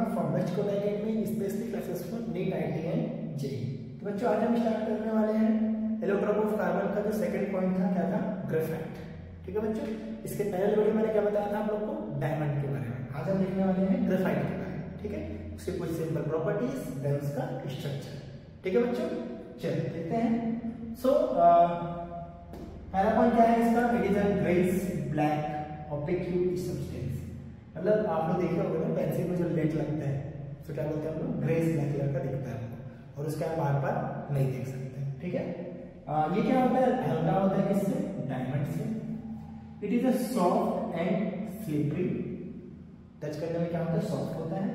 मर्ज को में specially successful NEET IIT and JEE तो बच्चों, आज हम स्टार्ट करने वाले हैं इलेक्ट्रोप ऑफ़ कार्बन का जो सेकंड पॉइंट था, क्या था? ग्रेफाइट ठीक है बच्चों? इसके पहले वीडियो मैंने क्या बताया था आप लोग को? डायमंड के बारे में। आज हम देखने वाले हैं ग्रेफाइट के बारे में। ठीक है? उसके कुछ सिंपल प्रॉपर्टीज़ देन उसका स्ट्रक्चर ठीक है बच्चों? चलिए देखते हैं। सो पहला पॉइंट क्या है इसका? It is a grace black opaque substance मतलब आप लोग देखे होंगे ना पेंसिल में जो लेट लगता है तो क्या बोलते हैं हम लोग? ग्रेस ब्लैक कलर का दिखता है और उसके आप बार बार नहीं देख सकते ठीक है? आ, ये क्या होता है? हल्का होता है किससे? डायमंड से। It is a soft and slippery touch करने में क्या होता है? सॉफ्ट होता है।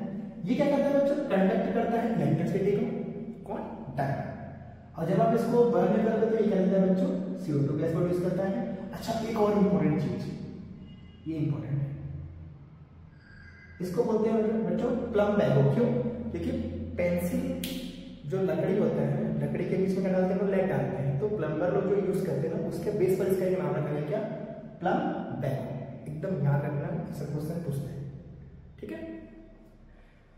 ये क्या करता है बच्चों? कंडक्ट करता है। इलेक्ट्रिसिटी को कौन? डायमंड और जब आप इसको बर्न करोगे तो ये क्या देता है बच्चों? CO2 गैस प्रोड्यूस करता है। अच्छा एक और इंपॉर्टेंट चीज़। ये इंपॉर्टेंट है। इसको बोलते हैं बच्चों प्लम बैगो क्यों? देखिए पेंसिल जो लकड़ी होता है, लकड़ी के बीच में क्या डालते हैं लेड डालते हैं। तो प्लम्बर लोग जो यूज़ करते हैं ना, उसके बेस पर इसका एक नाम रखा क्या? प्लम बैगो एकदम ध्यान रखना, ऐसा क्वेश्चन पूछते हैं। ठीक है?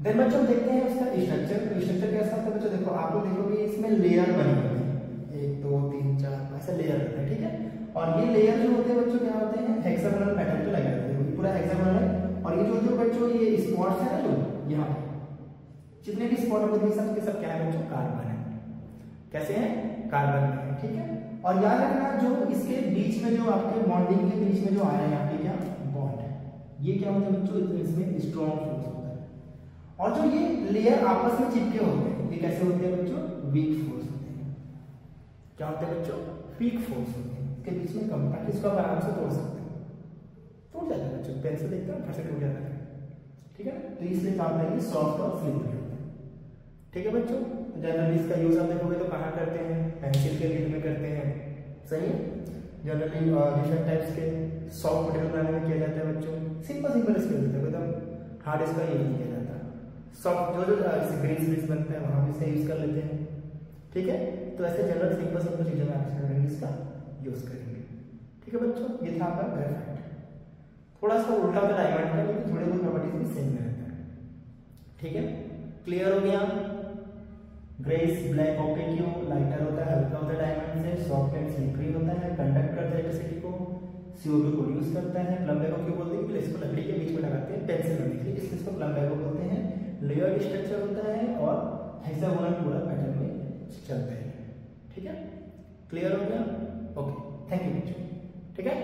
देन बच्चों, देखते हैं उसका स्ट्रक्चर स्ट्रक्चर कैसा होता है बच्चों? देखो, आप लोग देखोगे, इसमें लेयर बने होते हैं। एक, दो, तीन, चार ऐसे लेयर होते हैं, ठीक है? और ये लेयर जो होते हैं बच्चों, क्या होते हैं? हेक्सागोनल पैटर्न पे लगे रहते हैं। पूरा हेक्सागोनल है। और ये जो जो बच्चों, ये स्पॉट्स है ना जो, यहाँ जितने भी स्पॉट होते हैं सब सब क्या है बच्चों? कार्बन है। कैसे हैं? कार्बन है, ठीक है? और याद रखना, जो इसके बीच में जो आपके बॉन्डिंग के बीच में जो आ रहे हैं आपके क्या? बॉन्ड है। ये क्या होता है बच्चों? इसमें स्ट्रॉन्ग फोर्स होता है। और जो ये लेयर आपस में चिपके होते हैं, ये कैसे होते हैं बच्चों? वीक फोर्स होते हैं। क्या होते हैं बच्चों? वीक फोर्स होते हैं। इसके बीच में ताकि इसको आप आराम से तोड़ सकते हैं। टूट जाता है बच्चों पेंसिल देखते हैं फट से टूट जाता है। ठीक है? तो इसलिए काम है सॉफ्ट और होता ठीक है बच्चों? जनरली इसका यूज़ आप देखोगे तो कहाँ करते हैं? पेंसिल के लीड में करते हैं। सही है? जनरली डिफरेंट टाइप्स के सॉफ्ट मटेरियल बनाने में किया जाता है बच्चों। सिंपल सिंपल इसके होता है एकदम हार्ड इसका यूज़ नहीं किया जाता। सॉफ्ट जो जो ग्रीन स्प्रिट्स बनते हैं, वहाँ भी इसे यूज़ कर लेते हैं। ठीक है? तो ऐसे जनरल सिंपल सिंपल चीज़ों में आप इसका यूज़ करेंगे। ठीक है बच्चों? ये था आपका ग्रेफाइट थोड़ा सा उल्टा है डायमंड का लेकिन थोड़े बहुत प्रॉपर्टीज़ भी सेम रहता है। ठीक है? क्लियर हो गया? ग्रेस ब्लैक ओपेक्यू लाइटर होता है, हल्का होता है डायमंड से सॉफ्ट एंड स्लिपरी होता है कंडक्ट करता है इलेक्ट्रिसिटी को, CO2 प्रोड्यूस करता है प्लम बैगो क्यों बोलते हैं? इसको लकड़ी के बीच में लगाते हैं पेंसिल बनने के लिए इसको प्लम बैगो बोलते हैं। लेयर्ड स्ट्रक्चर होता है और हेक्सागोनल पूरा पैटर्न में चलता है। ठीक है? क्लियर हो गया? ओके थैंक यू ठीक है?